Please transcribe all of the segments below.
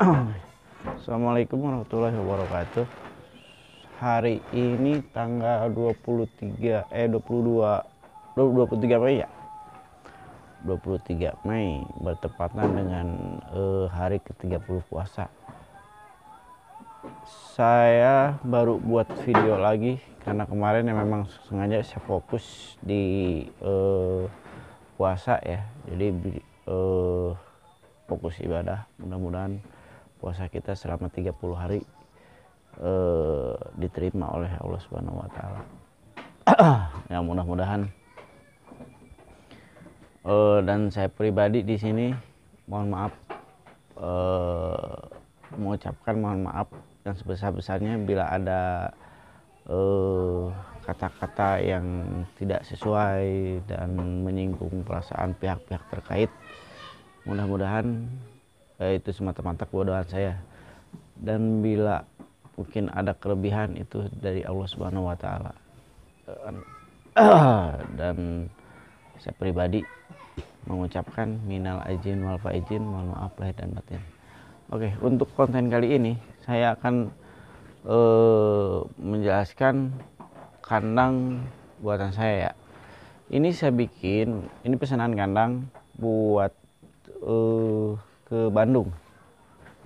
Assalamualaikum warahmatullahi wabarakatuh. Hari ini tanggal 23 eh 22 23 Mei ya. 23 Mei bertepatan dengan eh, hari ke-30 puasa. Saya baru buat video lagi karena kemarin ya memang sengaja saya fokus di eh, puasa ya. Jadi eh, fokus ibadah. Mudah-mudahan puasa kita selama 30 hari eh, diterima oleh Allah Subhanahu wa taala. ya mudah-mudahan eh, dan saya pribadi di sini mohon maaf eh, mengucapkan mohon maaf yang sebesar-besarnya bila ada eh, kata-kata yang tidak sesuai dan menyinggung perasaan pihak-pihak terkait. Mudah-mudahan eh, itu semata-mata kebodohan saya. Dan bila mungkin ada kelebihan itu dari Allah Subhanahu wa taala. Dan saya pribadi mengucapkan minal aizin wal faizin mohon maaf lahir dan batin. Oke untuk konten kali ini saya akan eh, menjelaskan kandang buatan saya ya. Ini saya bikin ini pesanan kandang buat eh, ke Bandung.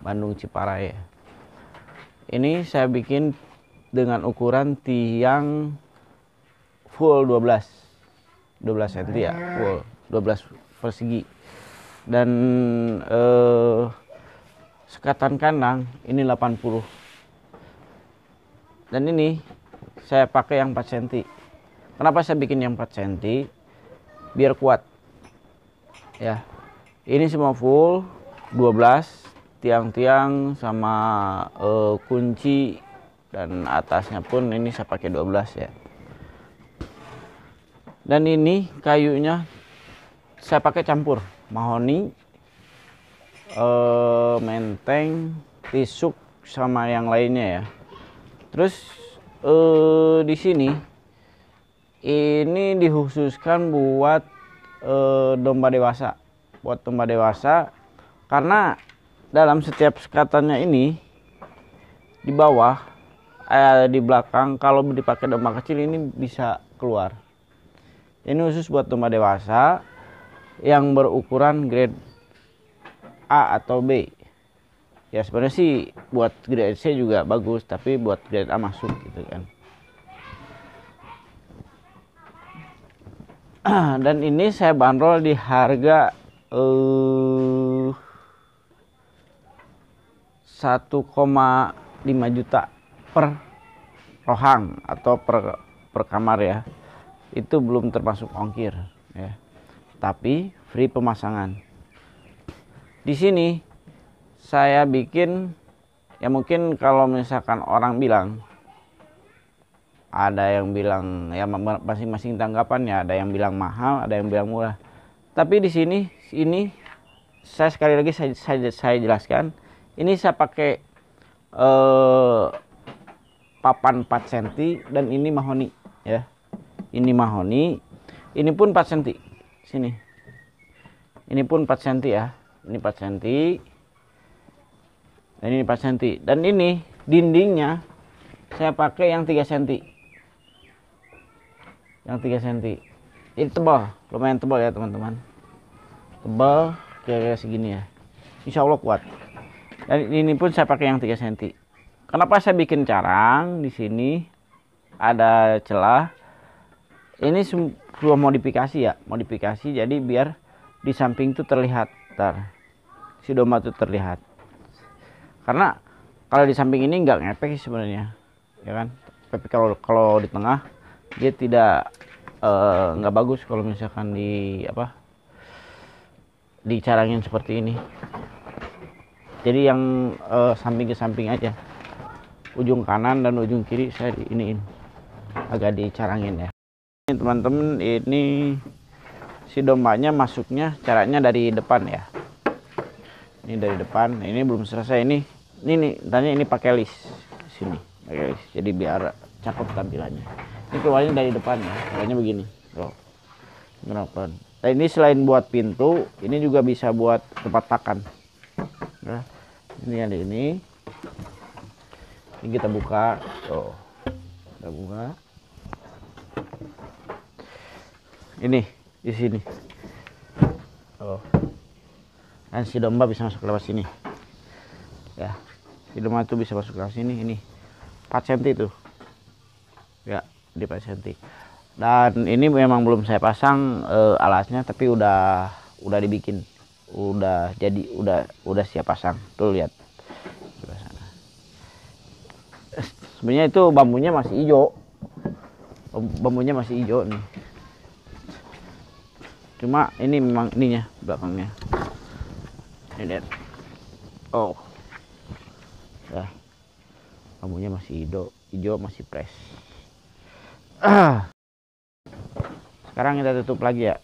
Bandung Ciparai ini saya bikin dengan ukuran tiang full 12 12 cm ya full. 12 persegi. Dan eh, sekatan kandang ini 80 dan ini saya pakai yang 4 cm kenapa saya bikin yang 4 cm biar kuat. Ya. Ini semua full 12 tiang-tiang sama uh, kunci dan atasnya pun ini saya pakai 12 ya. Dan ini kayunya saya pakai campur mahoni uh, menteng tisuk sama yang lainnya ya. Terus uh, di sini ini dikhususkan buat uh, domba dewasa. Buat domba dewasa karena dalam setiap sekatannya ini di bawah eh, di belakang kalau dipakai domba kecil ini bisa keluar. Ini khusus buat domba dewasa yang berukuran grade A atau B. Ya sebenarnya sih buat grade C juga bagus tapi buat grade A masuk gitu kan. Dan ini saya bandrol di harga eh, 1,5 juta per rohang atau per per kamar ya itu belum termasuk ongkir ya. Tapi free pemasangan. Di sini saya bikin ya mungkin kalau misalkan orang bilang ada yang bilang ya masing-masing tanggapan ya ada yang bilang mahal ada yang bilang murah. Tapi di sini ini saya sekali lagi saya, saya, saya jelaskan ini saya pakai eh, papan 4 cm dan ini mahoni ya. Ini mahoni ini pun 4 cm sini. Ini pun 4 cm ya. Ini 4 cm dan ini 4 cm dan ini dindingnya saya pakai yang 3 cm yang 3 cm ini tebal lumayan tebal ya teman-teman. Tebal kira-kira segini ya. Insya Allah kuat dan ini pun saya pakai yang 3 cm kenapa saya bikin carang di sini? Ada celah. Ini sebuah modifikasi ya modifikasi. Jadi biar di samping itu terlihat. Tar si domba itu terlihat. Karena kalau di samping ini nggak ngepek sebenarnya ya kan? Tapi kalau kalau di tengah dia tidak eh, nggak uh, bagus kalau misalkan di apa dicarangin seperti ini jadi yang uh, samping ke samping aja. Ujung kanan dan ujung kiri saya iniin. Agak dicarangin ya. Ini teman-teman ini si dombanya masuknya caranya dari depan ya. Ini dari depan. Ini belum selesai. Ini ini nih tanya ini pakai list sini. Pakai list. Jadi biar cakep tampilannya. Ini keluarnya dari depan ya. Caranya begini. Loh kenapa? Nah ini selain buat pintu ini juga bisa buat tempat pakan. Nah, ini ada ini. Ini kita buka. Tuh. Kita buka. Ini di sini. Oh dan si domba bisa masuk lewat sini. Ya. Si domba itu bisa masuk lewat sini. Ini 4 cm itu ya di 4 cm dan ini memang belum saya pasang eh, alasnya tapi udah udah dibikin udah jadi udah udah siap pasang. Tuh lihat. Sebenarnya itu bambunya masih hijau. Bam- bambunya masih hijau nih. Cuma ini memang ininya belakangnya. Ini oh. Ya bambunya masih hijau. Hijau masih fresh. Sekarang kita tutup lagi ya.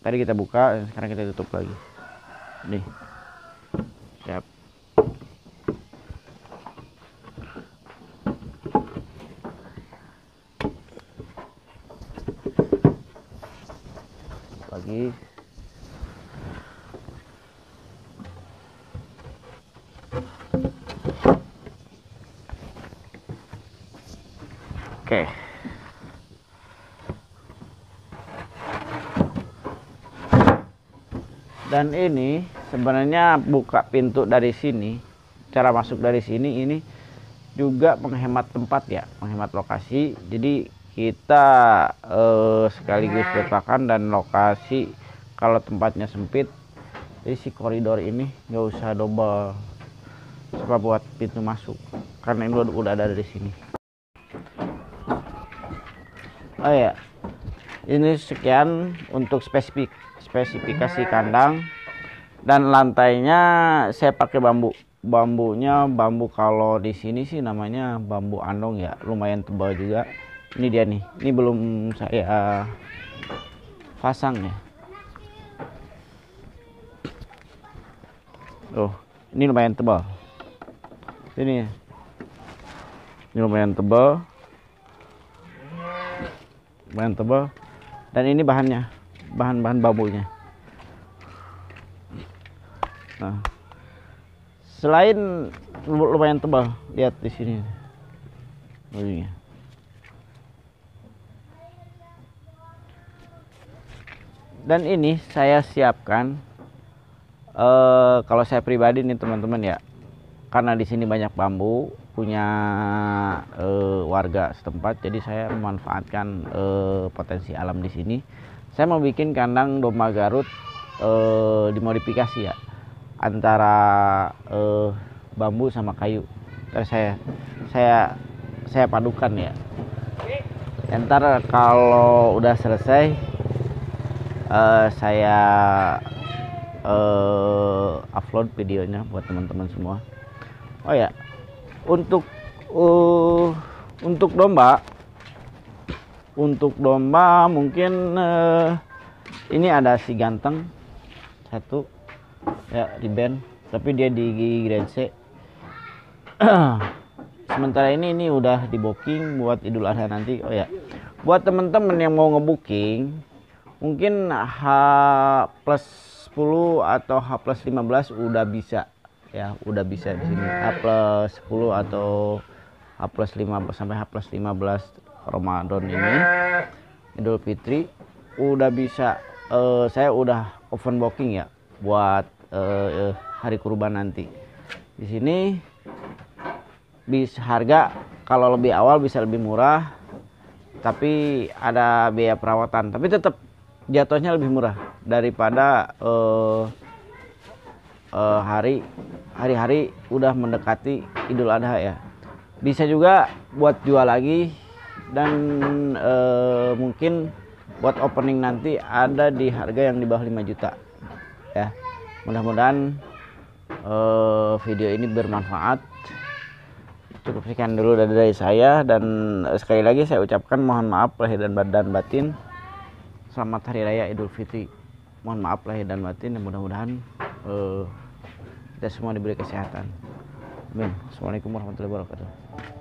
Tadi kita buka sekarang kita tutup lagi nih. Siap. Lagi oke dan ini sebenarnya buka pintu dari sini cara masuk dari sini ini juga menghemat tempat ya menghemat lokasi. Jadi kita eh, sekaligus berpakan dan lokasi kalau tempatnya sempit jadi si koridor ini nggak usah double. Coba buat pintu masuk karena ini udah ada dari sini. Oh ya ini sekian untuk spesifik spesifikasi kandang. Dan lantainya saya pakai bambu bambunya bambu kalau di sini sih namanya bambu andong ya. Lumayan tebal juga. Ini dia nih ini belum saya pasang ya. Oh ini lumayan tebal. Ini ya. ini lumayan tebal. Lumayan tebal dan ini bahannya bahan-bahan bambunya nah selain lu- lumayan tebal lihat di sini. Bajunya. Dan ini saya siapkan eh kalau saya pribadi nih teman-teman ya karena di sini banyak bambu punya eh, warga setempat jadi saya memanfaatkan eh, potensi alam di sini. Saya mau bikin kandang domba Garut eh, dimodifikasi ya antara eh, bambu sama kayu. Ntar saya saya saya padukan ya. Ntar kalau udah selesai eh, saya eh, upload videonya buat teman-teman semua oh ya untuk uh, untuk domba untuk domba mungkin eh, ini ada si ganteng satu ya di band tapi dia di grade C. Sementara ini ini udah di booking buat Idul Adha nanti. Oh ya buat temen-temen yang mau ngebooking mungkin H plus 10 atau H plus 15 udah bisa ya udah bisa di sini. H plus 10 atau H plus 15 sampai H plus 15 Ramadan ini. Idul Fitri udah bisa eh, saya udah open booking ya buat eh, hari kurban nanti. Di sini bisa harga kalau lebih awal bisa lebih murah tapi ada biaya perawatan. Tapi tetap jatuhnya lebih murah daripada eh, eh, hari hari-hari udah mendekati Idul Adha ya. Bisa juga buat jual lagi dan eh, mungkin buat opening nanti ada di harga yang di bawah 5 juta ya. Mudah-mudahan eh, video ini bermanfaat. Cukup sekian dulu dari, dari saya dan sekali lagi saya ucapkan mohon maaf lahir dan badan batin. Selamat hari raya Idul Fitri. Mohon maaf lahir dan batin dan mudah-mudahan eh, kita semua diberi kesehatan. Amin. Assalamualaikum warahmatullahi wabarakatuh